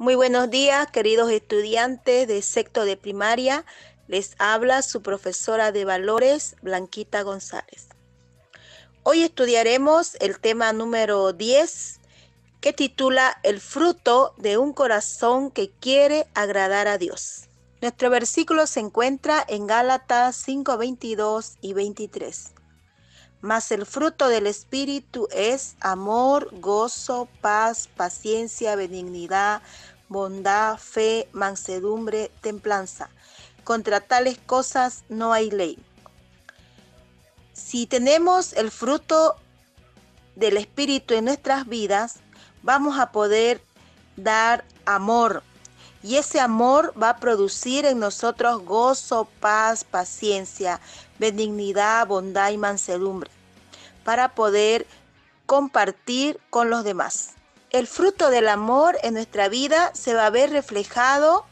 Muy buenos días, queridos estudiantes de sexto de primaria. Les habla su profesora de valores, Blanquita González. Hoy estudiaremos el tema número 10, que titula El fruto de un corazón que quiere agradar a Dios. Nuestro versículo se encuentra en Gálatas 5, 22 y 23. Mas el fruto del Espíritu es amor, gozo, paz, paciencia, benignidad, bondad, fe, mansedumbre, templanza. Contra tales cosas no hay ley. Si tenemos el fruto del Espíritu en nuestras vidas, vamos a poder dar amor. Y ese amor va a producir en nosotros gozo, paz, paciencia, benignidad, bondad y mansedumbre para poder compartir con los demás el fruto del amor en nuestra vida se va a ver reflejado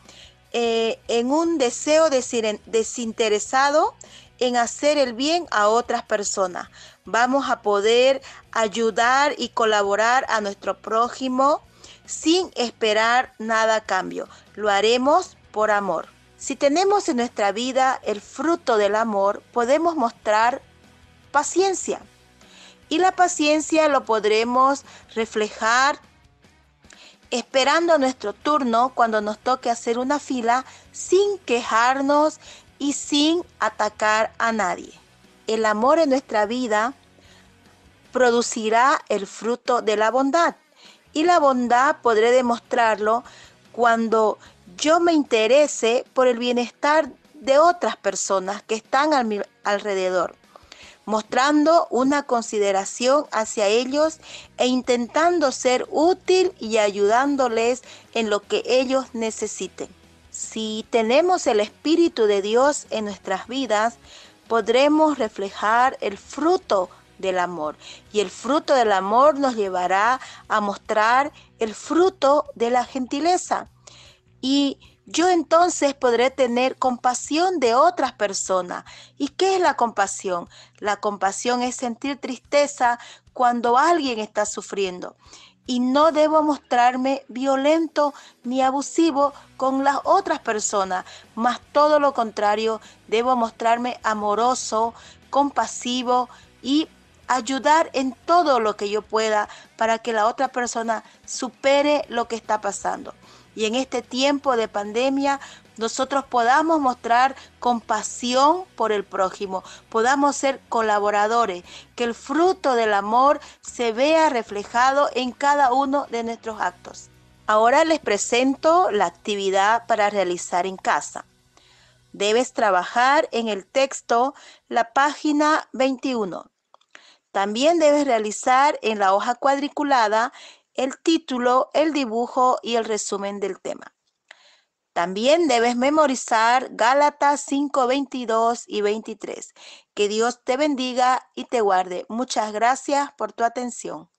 eh, en un deseo desinteresado en hacer el bien a otras personas. Vamos a poder ayudar y colaborar a nuestro prójimo sin esperar nada a cambio. Lo haremos por amor. Si tenemos en nuestra vida el fruto del amor, podemos mostrar paciencia. Y la paciencia lo podremos reflejar esperando nuestro turno cuando nos toque hacer una fila sin quejarnos y sin atacar a nadie. El amor en nuestra vida producirá el fruto de la bondad y la bondad podré demostrarlo cuando yo me interese por el bienestar de otras personas que están a mi alrededor mostrando una consideración hacia ellos e intentando ser útil y ayudándoles en lo que ellos necesiten. Si tenemos el Espíritu de Dios en nuestras vidas, podremos reflejar el fruto del amor. Y el fruto del amor nos llevará a mostrar el fruto de la gentileza. Y yo entonces podré tener compasión de otras personas. ¿Y qué es la compasión? La compasión es sentir tristeza cuando alguien está sufriendo. Y no debo mostrarme violento ni abusivo con las otras personas, más todo lo contrario, debo mostrarme amoroso, compasivo y ayudar en todo lo que yo pueda para que la otra persona supere lo que está pasando y en este tiempo de pandemia nosotros podamos mostrar compasión por el prójimo, podamos ser colaboradores, que el fruto del amor se vea reflejado en cada uno de nuestros actos. Ahora les presento la actividad para realizar en casa. Debes trabajar en el texto la página 21. También debes realizar en la hoja cuadriculada el título, el dibujo y el resumen del tema. También debes memorizar Gálatas 5, 22 y 23. Que Dios te bendiga y te guarde. Muchas gracias por tu atención.